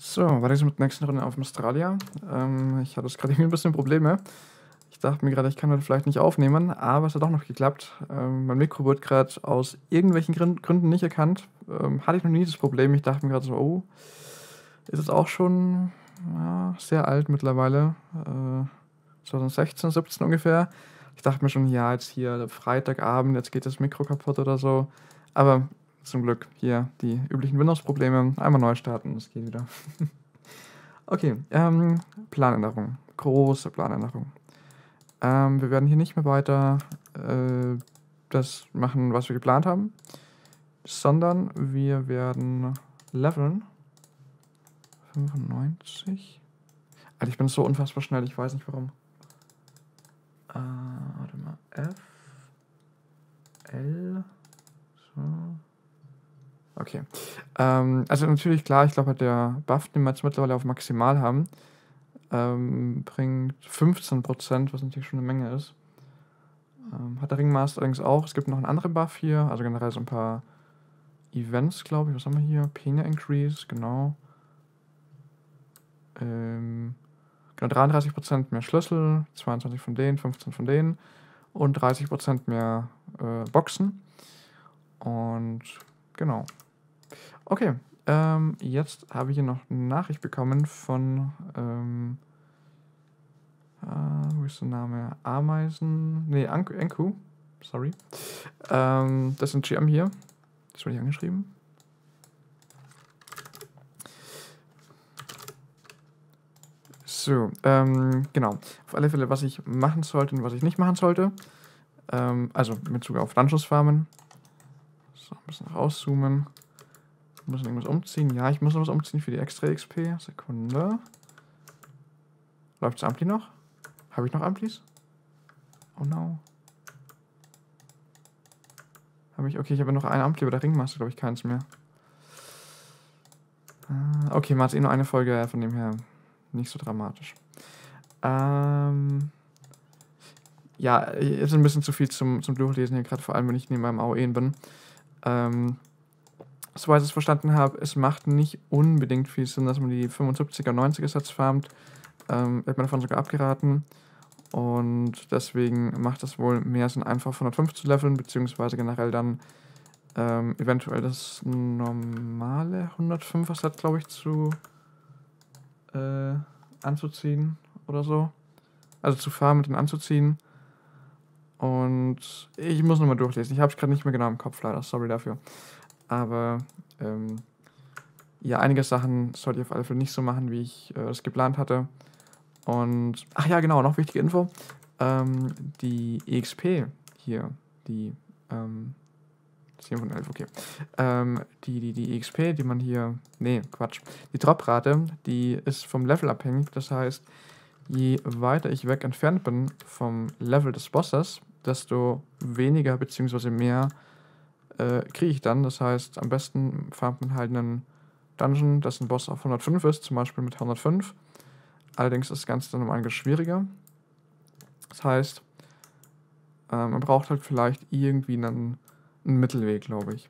So, weiter geht's mit der nächsten Runde auf Australia. Ähm, ich hatte jetzt gerade ein bisschen Probleme. Ich dachte mir gerade, ich kann heute vielleicht nicht aufnehmen, aber es hat doch noch geklappt. Ähm, mein Mikro wird gerade aus irgendwelchen Grün- Gründen nicht erkannt. Ähm, hatte ich noch nie das Problem. Ich dachte mir gerade so, oh, ist es auch schon ja, sehr alt mittlerweile. Äh, 2016, 17 ungefähr. Ich dachte mir schon, ja, jetzt hier Freitagabend, jetzt geht das Mikro kaputt oder so. Aber zum Glück hier die üblichen Windows-Probleme. Einmal neu starten, es geht wieder. okay, ähm, Planänderung. Große Planänderung. Ähm, wir werden hier nicht mehr weiter äh, das machen, was wir geplant haben, sondern wir werden leveln. 95. Alter, ich bin so unfassbar schnell, ich weiß nicht warum. Äh, warte mal. F. L. So. Okay. Ähm, also natürlich, klar, ich glaube, der Buff, den wir jetzt mittlerweile auf maximal haben, ähm, bringt 15%, was natürlich schon eine Menge ist. Ähm, hat der Ringmaster allerdings auch. Es gibt noch einen anderen Buff hier, also generell so ein paar Events, glaube ich. Was haben wir hier? Pena Increase, genau. Ähm, genau, 33% mehr Schlüssel, 22 von denen, 15 von denen und 30% mehr äh, Boxen. Und genau. Okay, ähm, jetzt habe ich hier noch eine Nachricht bekommen von, ähm, äh, wo ist der Name? Ameisen, nee, Anku, Enku, sorry. Ähm, das ein GM hier. Das wurde ich angeschrieben. So, ähm, genau. Auf alle Fälle, was ich machen sollte und was ich nicht machen sollte. Ähm, also mit Bezug auf Dungeons farmen. So, ein bisschen rauszoomen. Muss irgendwas umziehen? Ja, ich muss noch was umziehen für die extra XP. Sekunde. Läuft das Ampli noch? Habe ich noch Amplis? Oh no. Habe ich, okay, ich habe noch ein Ampli, aber der Ringmaster, glaube ich, keins mehr. Äh, okay, man eh nur eine Folge, von dem her nicht so dramatisch. Ähm, ja, ist ein bisschen zu viel zum, zum Durchlesen hier, gerade vor allem, wenn ich neben meinem AOE bin. Ähm, soweit ich es verstanden habe, es macht nicht unbedingt viel Sinn, dass man die 75er, 90er Sets farmt. Ähm, wird mir davon sogar abgeraten. Und deswegen macht es wohl mehr Sinn, einfach 105 zu leveln, beziehungsweise generell dann ähm, eventuell das normale 105er Set, glaube ich, zu äh, anzuziehen oder so. Also zu farmen und anzuziehen. Und ich muss nochmal durchlesen. Ich habe es gerade nicht mehr genau im Kopf, leider. Sorry dafür. Aber ähm, ja, einige Sachen sollte ich auf alle Fälle nicht so machen, wie ich äh, geplant hatte. Und, ach ja, genau, noch wichtige Info. Ähm, die EXP hier, die, ähm, 10 von 11, okay. Ähm, die, die, die EXP, die man hier, nee, Quatsch. Die Droprate, die ist vom Level abhängig. Das heißt, je weiter ich weg entfernt bin vom Level des Bosses, desto weniger bzw. mehr äh, kriege ich dann. Das heißt, am besten farmt man halt einen Dungeon, dessen Boss auf 105 ist, zum Beispiel mit 105. Allerdings ist das Ganze dann um einiges schwieriger. Das heißt, äh, man braucht halt vielleicht irgendwie einen, einen Mittelweg, glaube ich.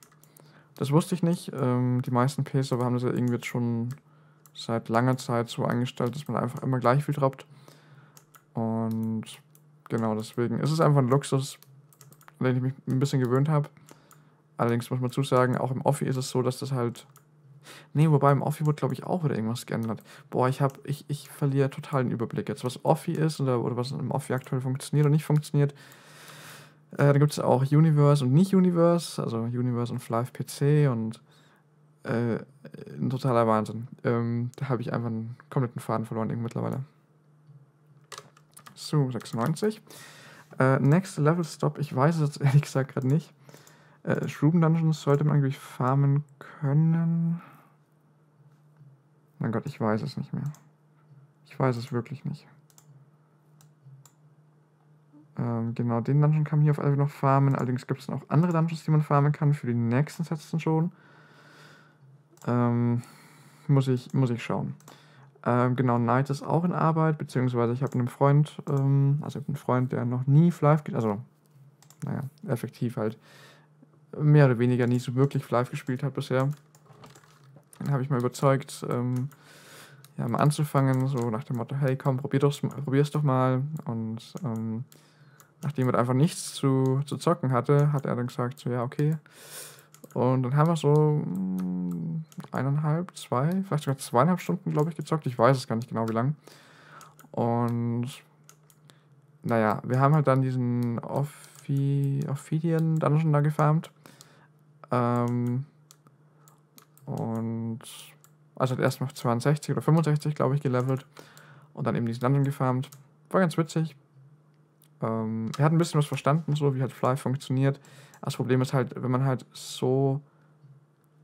Das wusste ich nicht. Ähm, die meisten PS-Server haben das ja irgendwie jetzt schon seit langer Zeit so eingestellt, dass man einfach immer gleich viel droppt. Und genau deswegen ist es einfach ein Luxus, an den ich mich ein bisschen gewöhnt habe. Allerdings muss man zusagen, auch im Offi ist es so, dass das halt. Nee, wobei im Offi wurde, glaube ich, auch wieder irgendwas geändert. Boah, ich habe, ich, ich verliere total den Überblick jetzt, was Offi ist oder, oder was im Offi aktuell funktioniert oder nicht funktioniert. Äh, da gibt es auch Universe und Nicht-Universe, also Universe und Live PC und äh, ein totaler Wahnsinn. Ähm, da habe ich einfach einen kompletten Faden verloren irgendwie mittlerweile. So, 96. Äh, next Level Stop, ich weiß es jetzt ehrlich gesagt gerade nicht. Äh, Shroom Dungeons sollte man eigentlich farmen können. Mein Gott, ich weiß es nicht mehr. Ich weiß es wirklich nicht. Ähm, genau, den Dungeon kann man hier auf alle Fälle noch farmen. Allerdings gibt es noch andere Dungeons, die man farmen kann für die nächsten Sets dann schon. Ähm, muss, ich, muss ich schauen. Ähm, genau, Night ist auch in Arbeit, beziehungsweise ich habe einen Freund, ähm, also einen Freund, der noch nie live geht, also, naja, effektiv halt mehr oder weniger nie so wirklich live gespielt hat bisher. Den habe ich mal überzeugt, ähm, ja, mal anzufangen, so nach dem Motto, hey komm, probier doch, probier's doch mal. Und ähm, nachdem er einfach nichts zu, zu zocken hatte, hat er dann gesagt, so ja, okay. Und dann haben wir so mm, eineinhalb, zwei, vielleicht sogar zweieinhalb Stunden, glaube ich, gezockt. Ich weiß es gar nicht genau, wie lang. Und naja, wir haben halt dann diesen Ophi Ophidian Dungeon da gefarmt. Ähm, und also hat erst noch 62 oder 65, glaube ich, gelevelt. Und dann eben diesen Dungeon gefarmt. War ganz witzig. Ähm, er hat ein bisschen was verstanden, so wie halt Fly funktioniert. Das Problem ist halt, wenn man halt so,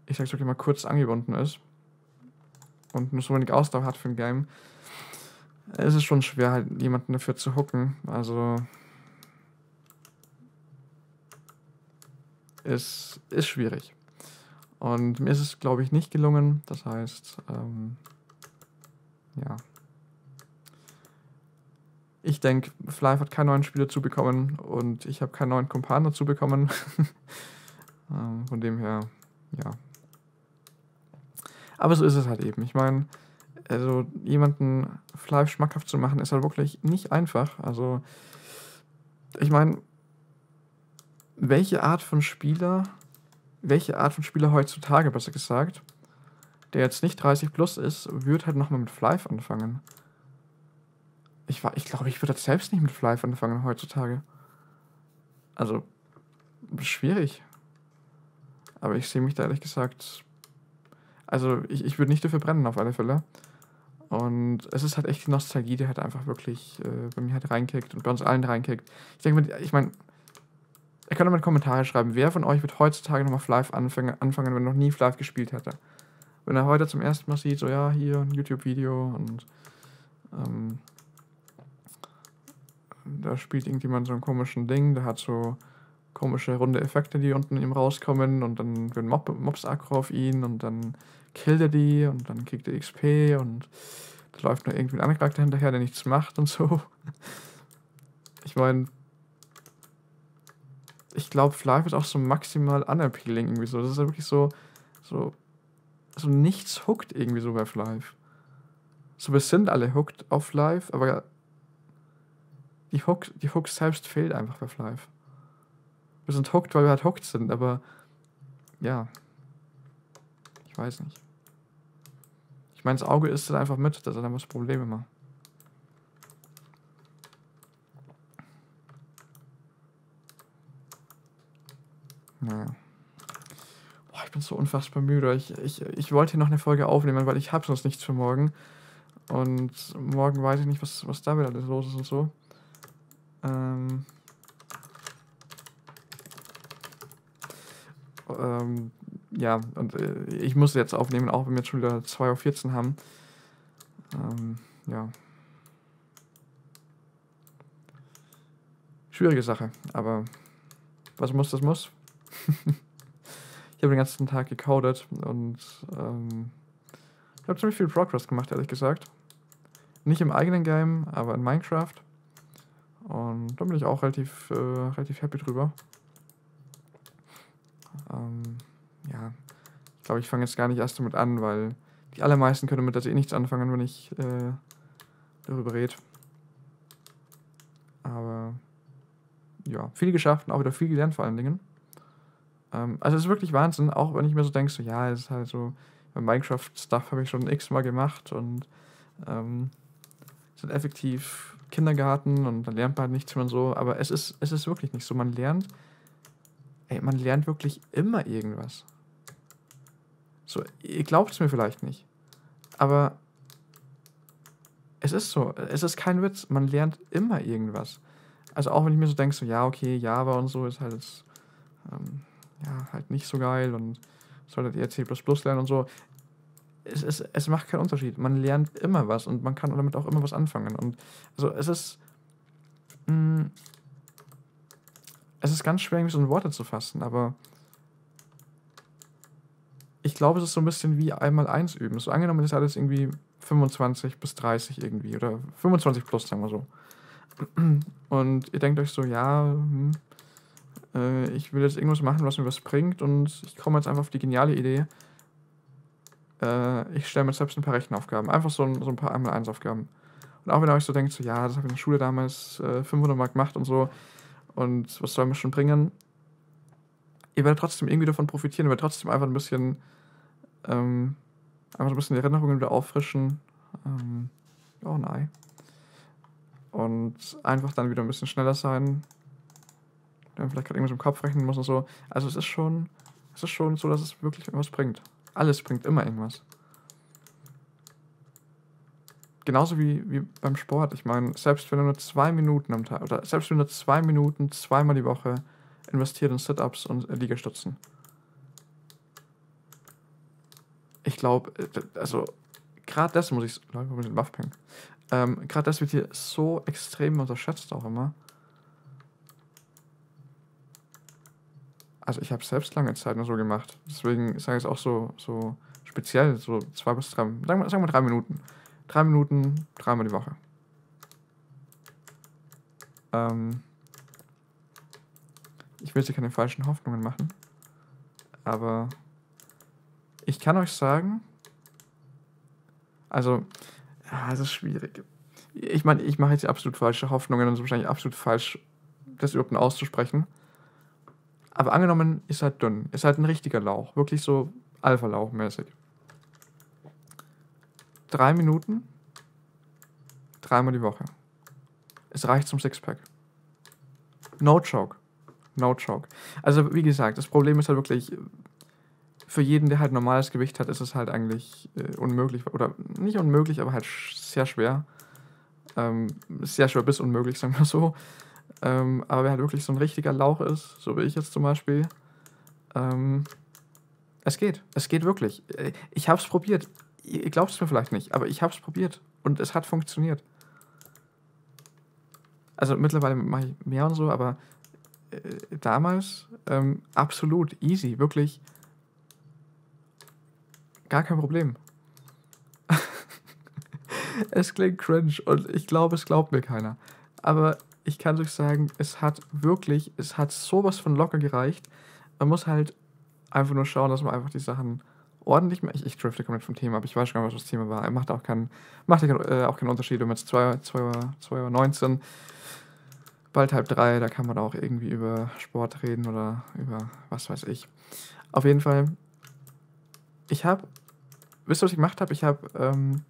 ich sag's wirklich mal, kurz angebunden ist und nur so wenig Ausdauer hat für ein Game, ist es schon schwer, halt jemanden dafür zu hooken. Also. Ist, ist schwierig. Und mir ist es, glaube ich, nicht gelungen. Das heißt, ähm, ja. Ich denke, Fly hat keinen neuen Spieler zu bekommen und ich habe keinen neuen Kumpan dazu bekommen. ähm, von dem her, ja. Aber so ist es halt eben. Ich meine, also jemanden Fly schmackhaft zu machen, ist halt wirklich nicht einfach. Also, ich meine, welche Art von Spieler, welche Art von Spieler heutzutage, besser gesagt, der jetzt nicht 30 plus ist, würde halt nochmal mit Fly anfangen? Ich, war, ich glaube, ich würde selbst nicht mit Fly anfangen heutzutage. Also, schwierig. Aber ich sehe mich da ehrlich gesagt. Also, ich, ich würde nicht dafür brennen, auf alle Fälle. Und es ist halt echt die Nostalgie, die halt einfach wirklich äh, bei mir halt reinkickt und bei uns allen reinkickt. Ich denke, ich meine, ihr könnt mal in Kommentare schreiben, wer von euch wird heutzutage nochmal Live anfangen, anfangen, wenn er noch nie Live gespielt hätte. Wenn er heute zum ersten Mal sieht, so ja, hier ein YouTube-Video und ähm, da spielt irgendjemand so ein komischen Ding, der hat so komische runde Effekte, die unten ihm rauskommen und dann werden Mob Mobs aggro auf ihn und dann killt er die und dann kriegt er XP und da läuft nur irgendwie ein anderer Charakter hinterher, der nichts macht und so. Ich meine, ich glaube, Live ist auch so maximal unappealing irgendwie so. Das ist ja wirklich so, so, so nichts hookt irgendwie so bei Live. So, wir sind alle hooked auf Live, aber die Hook, die Hook selbst fehlt einfach bei Live. Wir sind hooked, weil wir halt hooked sind, aber ja. Ich weiß nicht. Ich meine, das Auge ist dann einfach mit, dass er dann was Probleme macht. Naja. Boah, ich bin so unfassbar müde. Ich, ich, ich wollte hier noch eine Folge aufnehmen, weil ich habe sonst nichts für morgen. Und morgen weiß ich nicht, was, was da wieder alles los ist und so. Ähm, ähm, ja, und äh, ich muss jetzt aufnehmen, auch wenn wir jetzt schon wieder 2.14 Uhr haben. Ähm, ja. Schwierige Sache, aber was muss, das muss. Ich habe den ganzen Tag gecodet und ähm, ich habe ziemlich viel Progress gemacht, ehrlich gesagt. Nicht im eigenen Game, aber in Minecraft. Und da bin ich auch relativ, äh, relativ happy drüber. Ähm, ja, ich glaube, ich fange jetzt gar nicht erst damit an, weil die allermeisten können damit eh nichts anfangen, wenn ich äh, darüber rede. Aber ja, viel geschafft und auch wieder viel gelernt vor allen Dingen. Ähm, also es ist wirklich Wahnsinn, auch wenn ich mir so denke, so ja, es ist halt so, Minecraft-Stuff habe ich schon x-mal gemacht und ähm, sind effektiv Kindergarten und dann lernt man halt nichts mehr und so, aber es ist, es ist wirklich nicht so. Man lernt, ey, man lernt wirklich immer irgendwas. So, ihr glaubt es mir vielleicht nicht, aber es ist so, es ist kein Witz, man lernt immer irgendwas. Also auch wenn ich mir so denke, so ja, okay, Java und so ist halt jetzt, ähm, ja, halt nicht so geil und solltet ihr C++ lernen und so es, es, es macht keinen Unterschied. Man lernt immer was und man kann damit auch immer was anfangen. Und also es ist. Mh, mm, es ist ganz schwer, irgendwie so in Worte zu fassen, aber ich glaube, es ist so ein bisschen wie einmal eins üben. So angenommen, ist alles irgendwie 25 bis 30 irgendwie oder 25 plus, sagen wir so. Und ihr denkt euch so, ja, hm, äh, ich will jetzt irgendwas machen, was mir was bringt und ich komme jetzt einfach auf die geniale Idee, äh, ich stelle mir selbst ein paar Rechenaufgaben. Einfach so ein, so ein paar Einmal-Eins-Aufgaben. Und auch wenn ihr euch so denkt, so, ja, das habe ich in der Schule damals äh, 500 Mark gemacht und so, und was soll mir schon bringen? Ihr werdet trotzdem irgendwie davon profitieren, ihr werdet trotzdem einfach ein bisschen, ähm, einfach ein bisschen die Erinnerungen wieder auffrischen. Ähm, oh nein. Und einfach dann wieder ein bisschen schneller sein. Dann vielleicht gerade irgendwas im Kopf rechnen muss und so. Also es ist schon, es ist schon so, dass es wirklich irgendwas bringt. Alles bringt immer irgendwas. Genauso wie, wie beim Sport. Ich meine, selbst wenn du nur zwei Minuten am Tag, oder selbst wenn du nur zwei Minuten zweimal die Woche investiert in Sit-Ups und Liegestützen. Ich glaube, äh, also gerade das muss ich, Leute, mit dem Buffping. Ähm, gerade das wird hier so extrem unterschätzt auch immer. Also ich habe selbst lange Zeit nur so gemacht. Deswegen sage ich es auch so, so speziell, so zwei bis drei, sagen wir, sagen wir drei Minuten. Drei Minuten, dreimal die Woche. Ähm, ich will jetzt keine falschen Hoffnungen machen. Aber ich kann euch sagen, also, ja, es ist schwierig. Ich meine, ich mache jetzt absolut falsche Hoffnungen und es ist wahrscheinlich absolut falsch, das überhaupt auszusprechen. Aber angenommen, ist halt dünn. Ist halt ein richtiger Lauch. Wirklich so Alpha-Lauch mäßig. Drei Minuten. Dreimal die Woche. Es reicht zum Sixpack. No joke. No joke. Also, wie gesagt, das Problem ist halt wirklich, für jeden, der halt normales Gewicht hat, ist es halt eigentlich äh, unmöglich. Oder nicht unmöglich, aber halt sehr schwer. Ähm, sehr schwer bis unmöglich, sagen wir so. Ähm, aber wer halt wirklich so ein richtiger Lauch ist, so wie ich jetzt zum Beispiel, ähm, es geht. Es geht wirklich. Äh, ich habe es probiert. Ihr glaubt es mir vielleicht nicht, aber ich habe es probiert und es hat funktioniert. Also mittlerweile mache ich mehr und so, aber äh, damals ähm, absolut easy, wirklich gar kein Problem. es klingt cringe und ich glaube, es glaubt mir keiner. Aber ich kann euch sagen, es hat wirklich, es hat sowas von locker gereicht. Man muss halt einfach nur schauen, dass man einfach die Sachen ordentlich macht. Ich, ich drifte komplett vom Thema, aber ich weiß gar nicht, was das Thema war. Er macht auch keinen, macht äh, auch keinen Unterschied, um jetzt 2 Uhr 19 bald halb drei, da kann man auch irgendwie über Sport reden oder über was weiß ich. Auf jeden Fall, ich habe, wisst ihr, was ich gemacht habe? Ich habe ähm,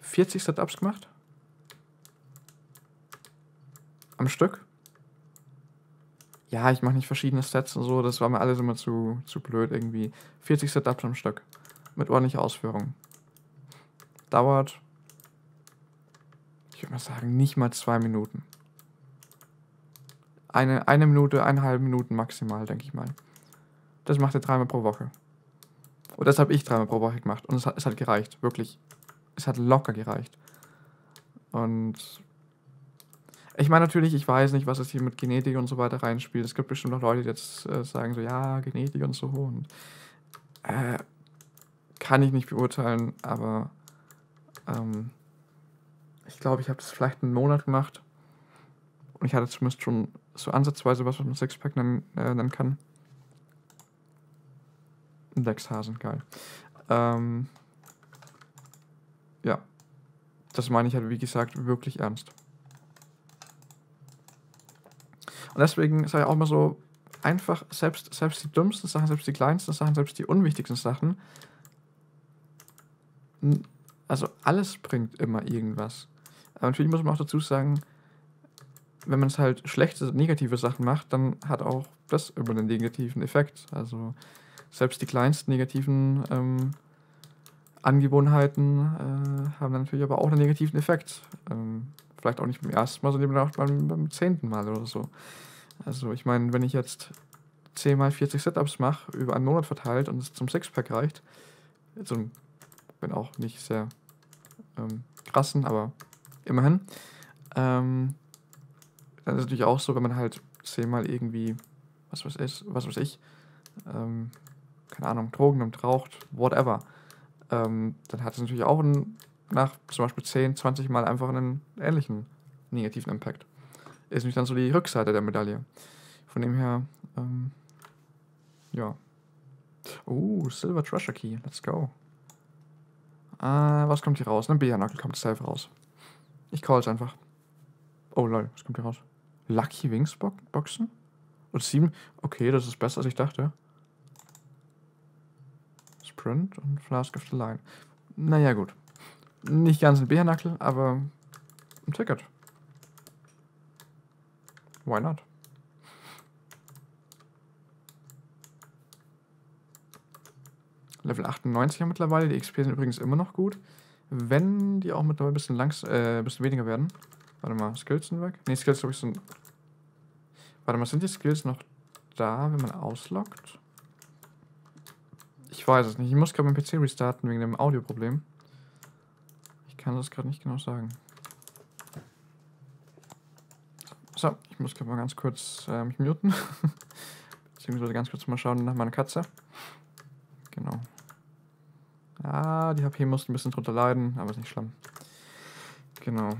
40 Setups gemacht am Stück. Ja, ich mache nicht verschiedene Sets und so, das war mir alles immer zu, zu blöd irgendwie. 40 Setups am Stück. Mit ordentlicher Ausführung. Dauert, ich würde mal sagen, nicht mal zwei Minuten. Eine, eine Minute, eineinhalb Minuten maximal, denke ich mal. Das macht er dreimal pro Woche. Und das habe ich dreimal pro Woche gemacht. Und es hat, es hat gereicht, wirklich. Es hat locker gereicht. Und ich meine natürlich, ich weiß nicht, was es hier mit Genetik und so weiter reinspielt. Es gibt bestimmt noch Leute, die jetzt äh, sagen so, ja, Genetik und so. Und äh, kann ich nicht beurteilen, aber ähm, ich glaube, ich habe das vielleicht einen Monat gemacht. Und ich hatte zumindest schon so ansatzweise was, was man Sixpack nennen, äh, nennen kann. Lexhasen, geil. Ähm, ja. Das meine ich halt, wie gesagt, wirklich ernst. Und deswegen sage ich auch mal so, einfach selbst, selbst die dümmsten Sachen, selbst die kleinsten Sachen, selbst die unwichtigsten Sachen, also alles bringt immer irgendwas. Aber natürlich muss man auch dazu sagen, wenn man es halt schlechte, negative Sachen macht, dann hat auch das über einen negativen Effekt. Also selbst die kleinsten negativen ähm, Angewohnheiten äh, haben natürlich aber auch einen negativen Effekt. Ähm, vielleicht auch nicht beim ersten Mal, sondern auch beim, beim zehnten Mal oder so. Also ich meine, wenn ich jetzt 10 mal 40 Setups mache, über einen Monat verteilt und es zum Sixpack reicht, also bin auch nicht sehr ähm, krassen, aber immerhin, ähm, dann ist es natürlich auch so, wenn man halt 10 mal irgendwie, was weiß ich, was weiß ich, ähm, keine Ahnung, Drogen nimmt, raucht, whatever, ähm, dann hat es natürlich auch einen, nach zum Beispiel 10, 20 Mal einfach einen ähnlichen negativen Impact ist nämlich dann so die Rückseite der Medaille. Von dem her, ähm, ja. Oh, Silver Treasure Key, let's go. Äh, was kommt hier raus? Ein Bärnackel kommt safe raus. Ich call's einfach. Oh lol, was kommt hier raus? Lucky Wings Bo Boxen? Und sieben. Okay, das ist besser als ich dachte. Sprint und Flask of the Line. Naja, gut. Nicht ganz ein Bärnackel, aber ein Ticket. Why not? Level 98 ja mittlerweile. Die XP sind übrigens immer noch gut. Wenn die auch mittlerweile ein bisschen, langs äh, ein bisschen weniger werden. Warte mal, Skills sind weg? Ne, Skills glaube ich sind... Warte mal, sind die Skills noch da, wenn man ausloggt? Ich weiß es nicht. Ich muss gerade meinen PC restarten wegen dem Audioproblem. Kann das gerade nicht genau sagen. So, ich muss gerade mal ganz kurz äh, mich muten. Beziehungsweise ganz kurz mal schauen nach meiner Katze. Genau. Ah, die HP musste ein bisschen drunter leiden, aber ist nicht schlimm. Genau.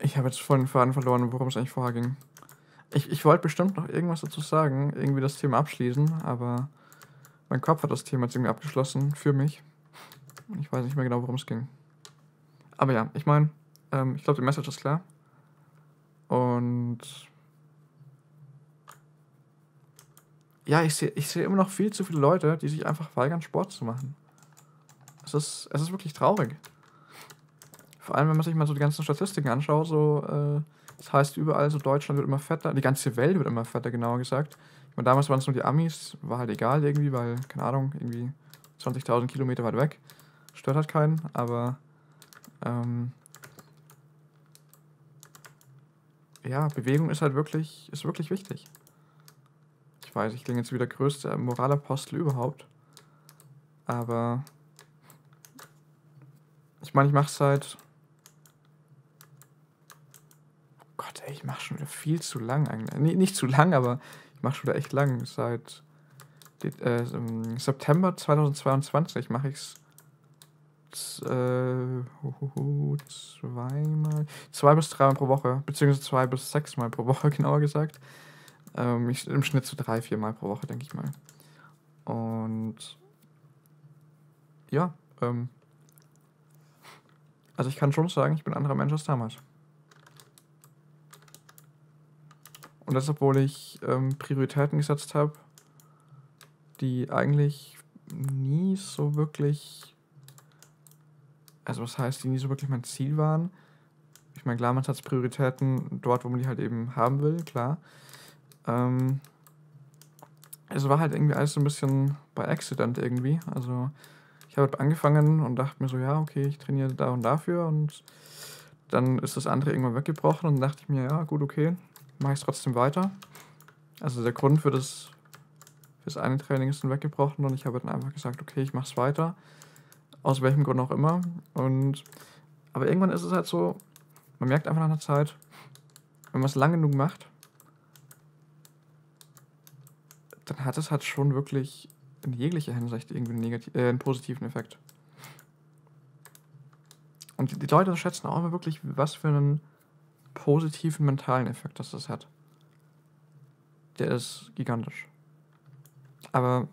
Ich habe jetzt voll den Faden verloren, worum es eigentlich vorher ging. Ich, ich wollte bestimmt noch irgendwas dazu sagen, irgendwie das Thema abschließen, aber mein Kopf hat das Thema jetzt irgendwie abgeschlossen für mich. Und ich weiß nicht mehr genau, worum es ging. Aber ja, ich meine, ähm, ich glaube, die Message ist klar. Und ja, ich sehe ich seh immer noch viel zu viele Leute, die sich einfach weigern, Sport zu machen. Es ist, es ist wirklich traurig. Vor allem, wenn man sich mal so die ganzen Statistiken anschaut, so, äh, das heißt überall so, Deutschland wird immer fetter, die ganze Welt wird immer fetter, genauer gesagt. Ich meine, damals waren es nur die Amis, war halt egal irgendwie, weil, keine Ahnung, irgendwie 20.000 Kilometer weit weg. Stört halt keinen, aber, ähm, ja, Bewegung ist halt wirklich, ist wirklich wichtig. Ich weiß, ich klinge jetzt wie der größte Moralapostel überhaupt. Aber ich meine, ich mache seit. Oh Gott, ey, ich mache schon wieder viel zu lang. Nee, nicht zu lang, aber ich mache schon wieder echt lang. Seit äh, September 2022 mache ich es äh, zweimal, zwei bis dreimal pro Woche, beziehungsweise zwei bis sechsmal pro Woche, genauer gesagt. Ähm, ich, Im Schnitt so drei, vier Mal pro Woche, denke ich mal. Und ja, ähm, also ich kann schon sagen, ich bin ein anderer Mensch als damals. Und das, obwohl ich ähm, Prioritäten gesetzt habe, die eigentlich nie so wirklich, also was heißt, die nie so wirklich mein Ziel waren. Ich meine, klar, man hat Prioritäten dort, wo man die halt eben haben will, klar. Ähm, es war halt irgendwie alles so ein bisschen bei Accident irgendwie. Also ich habe angefangen und dachte mir so, ja, okay, ich trainiere da und dafür und dann ist das andere irgendwann weggebrochen und dachte ich mir, ja, gut, okay, mache ich es trotzdem weiter. Also der Grund für das, für das eine Training ist dann weggebrochen und ich habe dann einfach gesagt, okay, ich mache es weiter. Aus welchem Grund auch immer. Und aber irgendwann ist es halt so, man merkt einfach nach einer Zeit, wenn man es lange genug macht, dann hat es halt schon wirklich in jeglicher Hinsicht irgendwie einen, negativ, äh, einen positiven Effekt. Und die, die Leute schätzen auch immer wirklich, was für einen positiven mentalen Effekt das, das hat. Der ist gigantisch. Aber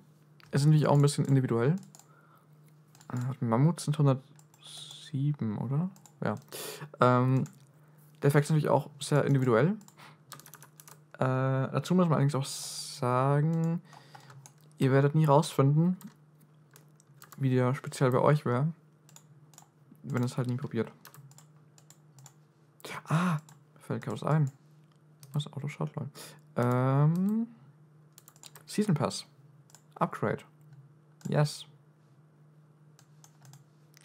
es ist natürlich auch ein bisschen individuell. Äh, Mammuts sind 107, oder? Ja. Ähm, der Effekt ist natürlich auch sehr individuell. Äh, dazu muss man allerdings auch sagen, ihr werdet nie rausfinden, wie der speziell bei euch wäre, wenn es halt nie probiert. Ah, fällt gerade was ein. Was Auto Leute. Ähm, Season Pass. Upgrade. Yes.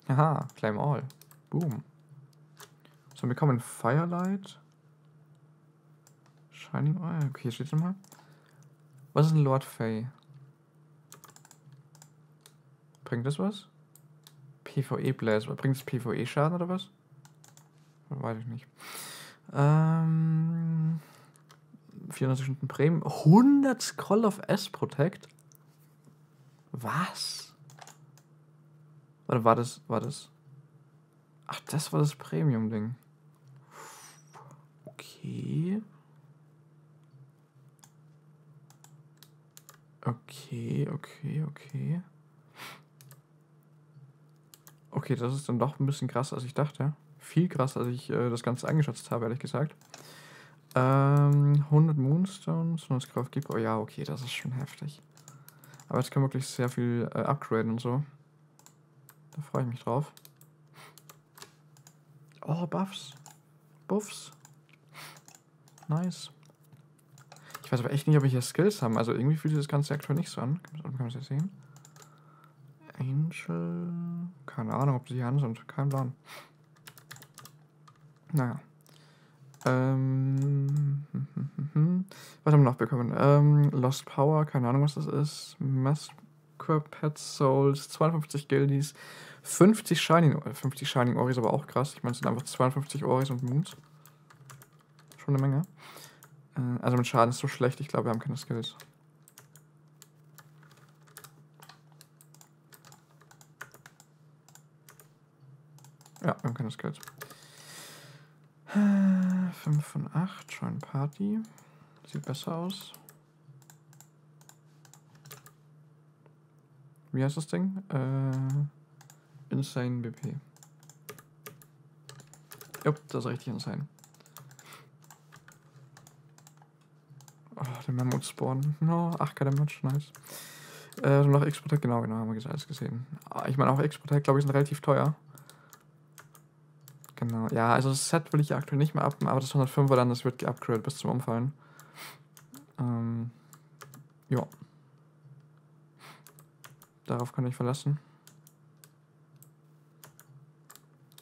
Aha, claim all. Boom. So, wir kommen in Firelight. Shining Oil. Okay, hier steht mal. Was ist ein Lord Fay? Bringt das was? PvE Blaze. Bringt es PvE Schaden oder was? Weiß ich nicht. Ähm, 400 Stunden Premium. 100 Scroll of S Protect? Was? Warte, war das, war das? Ach, das war das Premium-Ding. Okay. Okay, okay, okay. Okay, das ist dann doch ein bisschen krasser, als ich dachte. Viel krasser, als ich äh, das Ganze eingeschätzt habe, ehrlich gesagt. Ähm, 100 Moonstones, 100 Kraft gibt. Oh ja, okay, das ist schon heftig. Aber jetzt kann wirklich sehr viel äh, upgraden und so. Da freue ich mich drauf. Oh, Buffs. Buffs. Nice. Ich weiß aber echt nicht, ob wir hier Skills haben. Also irgendwie fühlt sich das ganze aktuell nicht so an. Kann man das ja sehen? Angel. Keine Ahnung, ob sie hier an sind. Kein Plan. Naja. Ähm, was haben wir noch bekommen? Ähm, Lost Power, keine Ahnung, was das ist. Massacre Pet Souls, 52 Gildies, 50 Shining, 50 Shining Oris, aber auch krass. Ich meine, es sind einfach 52 Oris und Moons. Schon eine Menge. Äh, also mit Schaden ist so schlecht, ich glaube, wir haben keine Skills. Ja, wir haben keine Skills. 5 von 8, Join Party. Sieht besser aus. Wie heißt das Ding? Äh, Insane BP. Jupp, das ist richtig insane. Oh, der Mammut Spawn. No, 8k Damage, nice. Äh, noch X-Protect, genau, genau, haben wir alles gesehen. Ah, ich meine, auch X-Protect, glaube ich, sind relativ teuer. Genau, ja, also das Set will ich aktuell nicht mehr ab, aber das 105er dann, das wird geupgradet bis zum Umfallen. Ähm, ja. Darauf kann ich verlassen.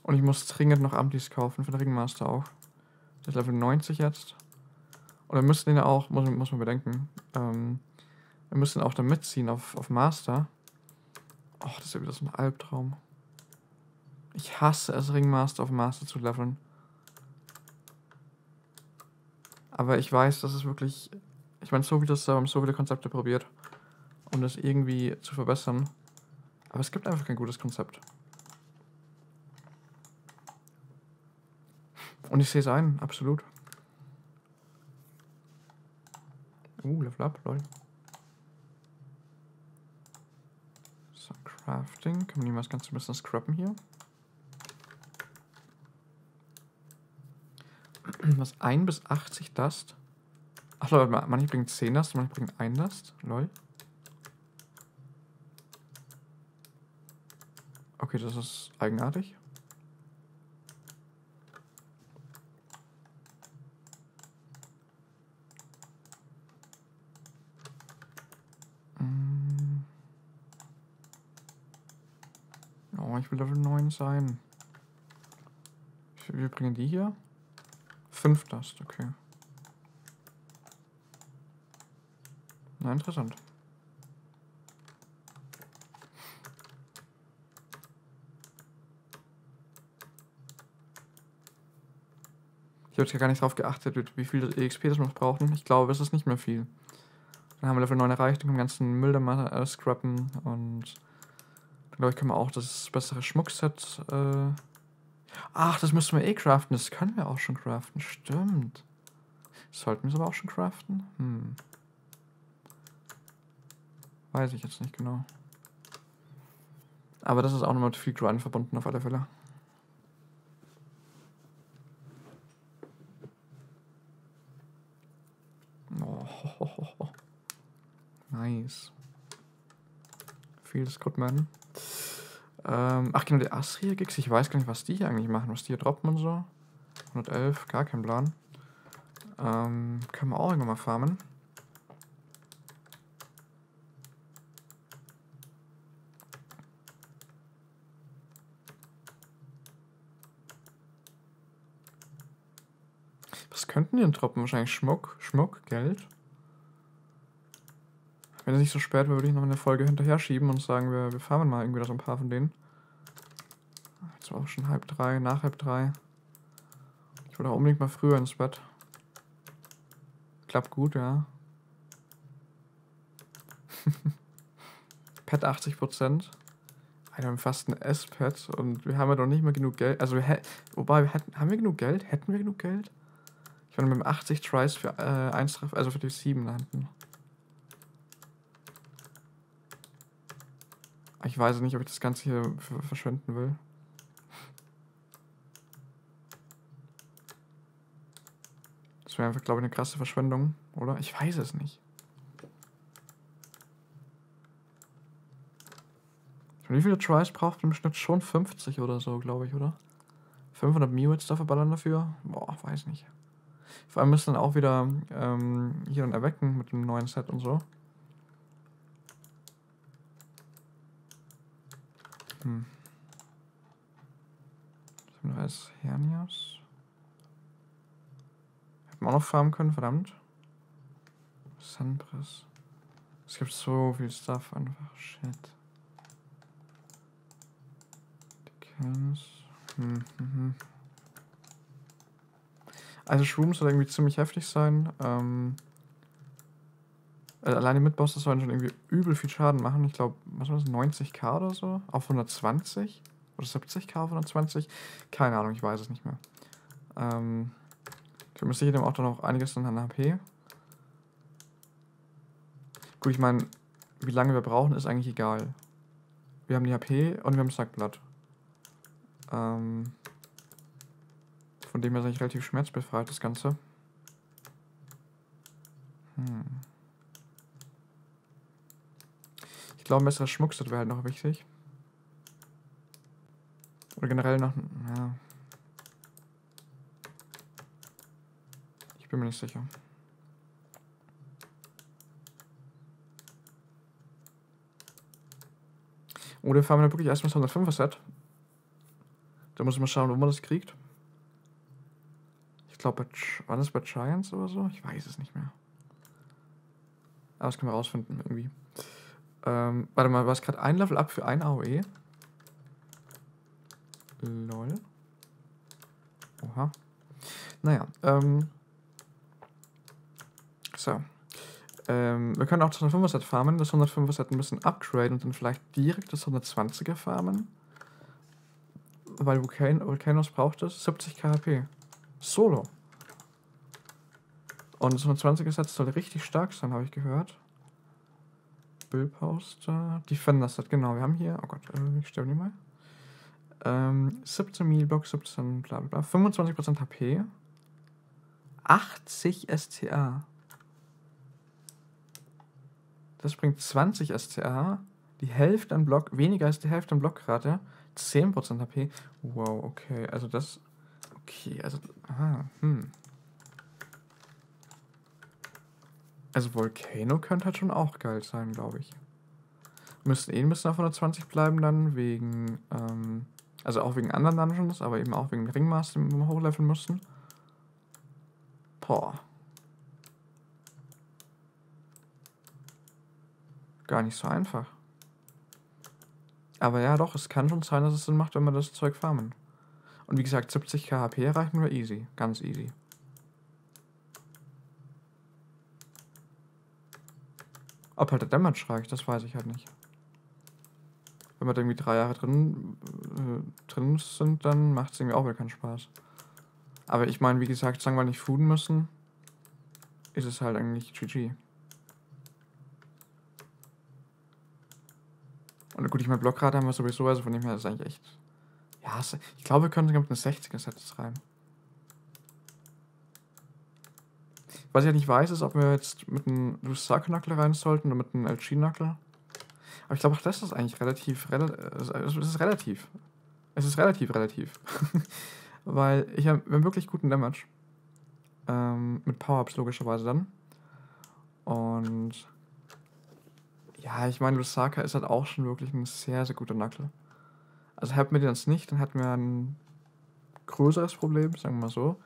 Und ich muss dringend noch Amtis kaufen für den Ringmaster auch. Der ist Level 90 jetzt. Und wir müssen den ja auch, muss, muss man bedenken, ähm, wir müssen auch da mitziehen auf, auf Master. Ach, das ist ja wieder so ein Albtraum. Ich hasse es, Ringmaster auf Master zu leveln. Aber ich weiß, dass es wirklich. Ich meine, so wie das haben so viele Konzepte probiert, um das irgendwie zu verbessern. Aber es gibt einfach kein gutes Konzept. Und ich sehe es ein, absolut. Uh, Level Up, lol. So, Crafting. Hier mal das Ganze ein bisschen scrappen hier? Was 1 bis 80 Dust? Ach Leute, manche bringen 10 Dust, manche bringen 1 Dust. Lol. Okay, das ist eigenartig. Mm. Oh, ich will Level 9 sein. Wir bringen die hier. Fünf Dust, okay. Na, interessant. Ich habe jetzt gar nicht drauf geachtet, wie viel EXP das noch brauchen. Ich glaube, es ist nicht mehr viel. Dann haben wir Level 9 erreicht, wir den ganzen Müll da mal äh, scrappen und dann glaube ich, können wir auch das bessere Schmuckset äh, Ach, das müssen wir eh craften. Das können wir auch schon craften. Stimmt. Sollten wir es aber auch schon craften? Hm. Weiß ich jetzt nicht genau. Aber das ist auch nochmal mit viel Grind verbunden auf alle Fälle. Oh, ho, ho, ho. Nice. Feels good, man. Ähm, ach genau, die Astria-Gigs. Ich weiß gar nicht, was die hier eigentlich machen. Was die hier droppen und so. 111, gar kein Plan. Ähm, können wir auch irgendwann mal farmen. Was könnten die denn droppen? Wahrscheinlich Schmuck, Schmuck, Geld. Wenn es nicht so spät wäre, würde ich noch eine Folge hinterher schieben und sagen, wir, wir farmen mal irgendwie so ein paar von denen. Jetzt war auch schon halb drei, nach halb drei. Ich will auch unbedingt mal früher ins Bett. Klappt gut, ja. Pet 80%. Wir haben fast ein S-Pad und wir haben ja doch nicht mehr genug Geld. Also, wir wobei, wir hätten, haben wir genug Geld? Hätten wir genug Geld? Ich meine, mit 80 Tries für äh, 1, also für die 7 landen. Ich weiß nicht, ob ich das Ganze hier verschwenden will. Das wäre einfach, glaube ich, eine krasse Verschwendung, oder? Ich weiß es nicht. Wie viele Tries braucht man im Schnitt? Schon 50 oder so, glaube ich, oder? 500 Mewits da verballern dafür? Boah, weiß nicht. Vor allem müssen dann auch wieder ähm, hier dann erwecken mit dem neuen Set und so. Hm. Was haben wir als Hernias? Hätten wir auch noch farmen können, verdammt. Sunpress. Es gibt so viel Stuff einfach. Shit. Hm, hm, hm. Also Shrooms soll irgendwie ziemlich heftig sein. Ähm, also alleine mit Bosses sollen schon irgendwie übel viel Schaden machen. Ich glaube, was war das, 90k oder so? Auf 120? Oder 70k auf 120? Keine Ahnung, ich weiß es nicht mehr. Ähm, ich bin mir sicher, dem auch noch einiges an HP. Gut, ich meine, wie lange wir brauchen, ist eigentlich egal. Wir haben die HP und wir haben Sackblatt. Ähm, von dem her ist eigentlich relativ schmerzbefreit, das Ganze. Hm. Ich glaube, ein besseres Schmuckset wäre halt noch wichtig. Oder generell noch. Ja. Ich bin mir nicht sicher. Oder fahren wir wirklich erstmal das 105er Set. Da muss ich mal schauen, wo man das kriegt. Ich glaube, war das bei Giants oder so? Ich weiß es nicht mehr. Aber das können wir rausfinden irgendwie. Ähm, warte mal, war es gerade ein Level up für ein AOE? Lol. Oha. Naja, ähm. So. Ähm, wir können auch das 105er Set farmen, das 105er Set ein bisschen upgraden und dann vielleicht direkt das 120er farmen weil Vulcan Volcanoes braucht es 70 KHP. Solo. Und so ein 20er Set soll richtig stark sein, habe ich gehört. Billposter. Defender Set, genau. Wir haben hier, oh Gott, äh, ich sterbe nicht mal. Ähm, 17 Mealbock, 17 bla bla bla. 25% HP. 80 STA. Das bringt 20 STA. Die Hälfte an Block, weniger als die Hälfte an Blockrate. 10% HP. Wow, okay. Also das. Okay, also. Aha, hm. Also Volcano könnte halt schon auch geil sein, glaube ich. Müssten eh bisschen auf 120 bleiben dann, wegen, ähm, also auch wegen anderen Dungeons, aber eben auch wegen Ringmaster, den wir hochleveln müssen. Boah. Gar nicht so einfach. Aber ja, doch, es kann schon sein, dass es Sinn macht, wenn wir das Zeug farmen. Und wie gesagt, 70 KHP erreichen wir easy. Ganz easy. Ob halt der Damage reicht, das weiß ich halt nicht. Wenn wir da irgendwie drei Jahre drin, äh, drin sind, dann macht es irgendwie auch wieder keinen Spaß. Aber ich meine, wie gesagt, solange wir nicht fooden müssen, ist es halt eigentlich GG. Und gut, ich meine, Blockrate haben wir sowieso, also von dem her ist es eigentlich echt. Ja, ich glaube, wir können sogar mit einem 60er-Set rein. Was ich ja nicht weiß, ist, ob wir jetzt mit einem Lusaka-Knuckle rein sollten oder mit einem LG-Knuckle. Aber ich glaube, auch das ist eigentlich relativ. Rel es ist relativ. Es ist relativ, relativ. Weil ich habe hab wirklich guten Damage. Ähm, mit Power-Ups logischerweise dann. Und ja, ich meine, Lusaka ist halt auch schon wirklich ein sehr, sehr guter Knuckle. Also hätten wir den jetzt nicht, dann hätten wir ein größeres Problem, sagen wir mal so.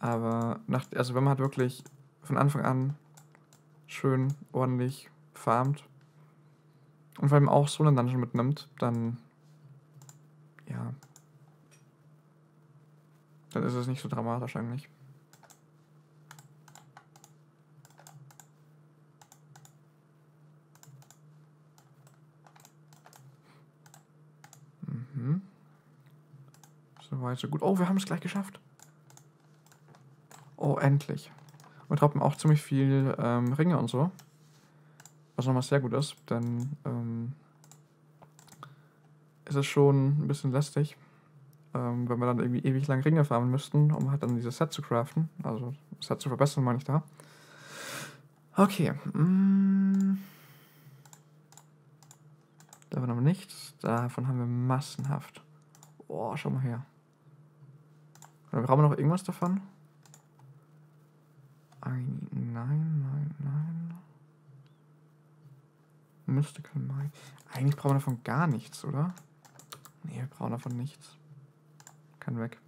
Aber nach, also wenn man halt wirklich von Anfang an schön ordentlich farmt und vor allem auch so einen Dungeon mitnimmt, dann ja, dann ist es nicht so dramatisch eigentlich. weit, so gut. Oh, wir haben es gleich geschafft. Oh, endlich. Und droppen auch ziemlich viel ähm, Ringe und so. Was nochmal sehr gut ist, denn ähm, ist es schon ein bisschen lästig, ähm, wenn wir dann irgendwie ewig lang Ringe farmen müssten, um halt dann dieses Set zu craften. Also das Set zu verbessern, meine ich da. Okay. Mm. Da haben wir nichts. Davon haben wir massenhaft. Oh, schau mal her. Brauchen wir noch irgendwas davon? Ein, nein, nein, nein. Mystical Mine. Eigentlich brauchen wir davon gar nichts, oder? Nee, wir brauchen davon nichts. Kann weg.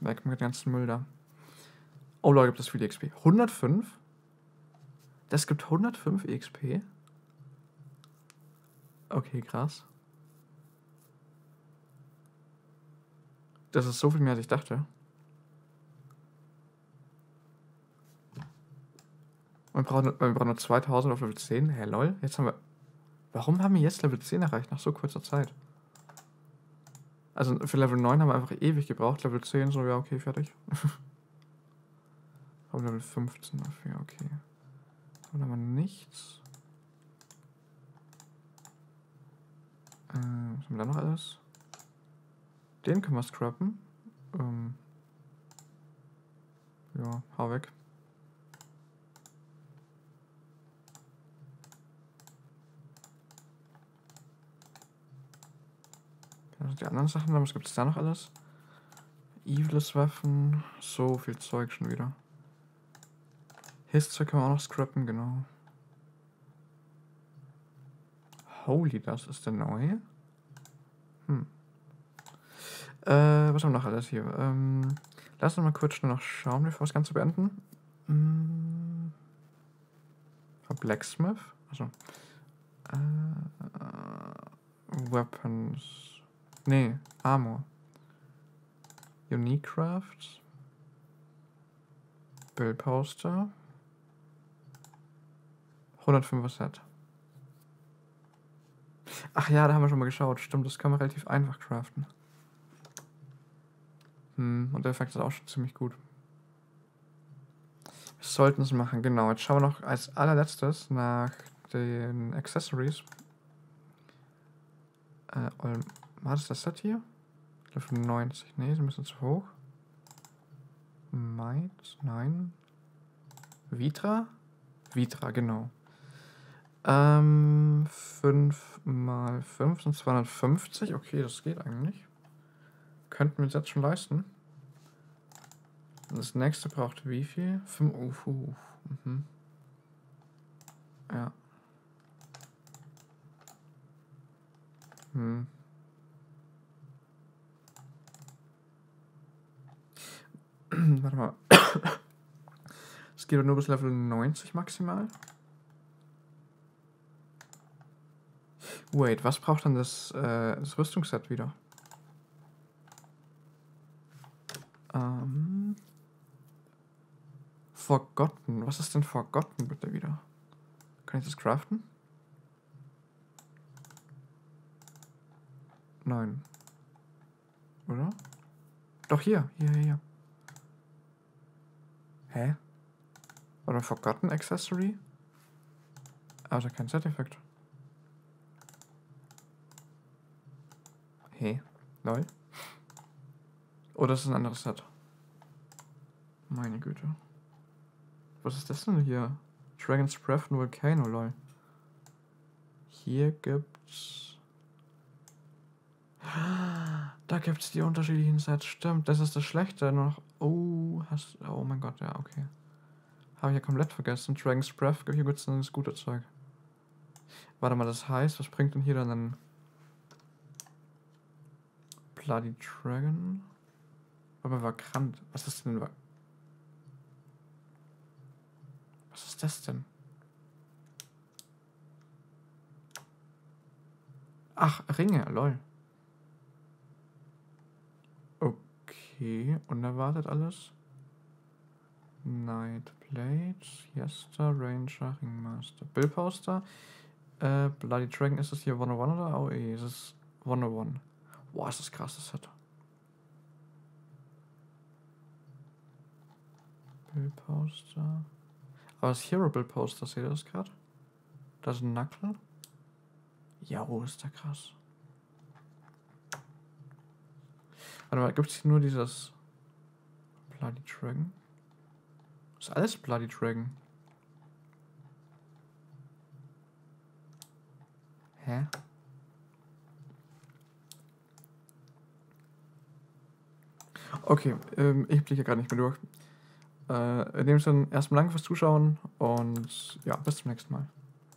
Weg mit dem ganzen Müll da. Oh Leute, gibt es viel XP. 105? Das gibt 105 XP? Okay, krass. Das ist so viel mehr, als ich dachte. Wir brauchen, wir brauchen nur 2000 auf Level 10. Hä, lol. Jetzt haben wir... Warum haben wir jetzt Level 10 erreicht, nach so kurzer Zeit? Also für Level 9 haben wir einfach ewig gebraucht. Level 10 so, ja, okay, fertig. Aber Level 15 dafür, okay. Dann haben wir nichts. Äh, was haben wir da noch alles? Den können wir scrappen. Ähm, ja, hau weg. Die anderen Sachen, was gibt es da noch alles? Eviles Waffen, so viel Zeug schon wieder. His-Zeug können wir auch noch scrappen, genau. Holy, das ist der neue? Äh, was haben wir noch alles hier? Ähm, lass uns mal kurz schnell noch schauen, bevor wir das Ganze beenden. Hm. Blacksmith, also. Äh, Weapons. Nee, Armor. Unique Crafts. Bill Poster. 105er Set. Ach ja, da haben wir schon mal geschaut. Stimmt, das kann man relativ einfach craften. Hm, und der Effekt ist auch schon ziemlich gut. Wir sollten es machen, genau. Jetzt schauen wir noch als allerletztes nach den Accessories. Äh, war das das Set hier? Ich glaube 90. Ne, sie müssen zu hoch. Might, nein. Vitra? Vitra, genau. Ähm, 5 mal 5 sind 250. Okay, das geht eigentlich. Könnten wir uns jetzt schon leisten. Das nächste braucht wie viel? 5. Uf, uf. Mhm. Ja. Hm. Warte mal. Es geht nur bis Level 90 maximal. Wait, was braucht dann das, äh, das Rüstungsset wieder? Ähm. Forgotten. Was ist denn Forgotten bitte wieder? Kann ich das craften? Nein. Oder? Doch hier, hier, hier. Hä? Oder Forgotten Accessory? Also kein Set-Effekt. Hey, lol. Oh, das ist ein anderes Set. Meine Güte. Was ist das denn hier? Dragon's Breath und Volcano, lol. Hier gibt's. Da gibt's die unterschiedlichen Sets. Stimmt, das ist das Schlechte. Noch. Oh, hast. Oh mein Gott, ja, okay. Habe ich ja komplett vergessen. Dragon's Breath, hier gibt's dann das gute Zeug. Warte mal, das heißt, was bringt denn hier dann ein Bloody Dragon? Aber Vakrant. Was ist denn. Was ist das denn? Ach, Ringe, lol. Okay, unerwartet alles. Night Blade, Yester, Ranger, Ringmaster, Billposter. Äh, Bloody Dragon, ist es hier 101 oder AOE? Ist es 101? Boah, ist das krass, das Set. Billposter. Aber das Hero Billposter, seht ihr das gerade? Das ist ein Knuckle. Ja, oh, ist der krass. Warte mal, gibt es nur dieses Bloody Dragon? ist alles Bloody Dragon. Hä? Okay, ähm, ich blicke gerade nicht mehr durch. Äh, in dem Sinne erstmal danke fürs Zuschauen und ja, bis zum nächsten Mal.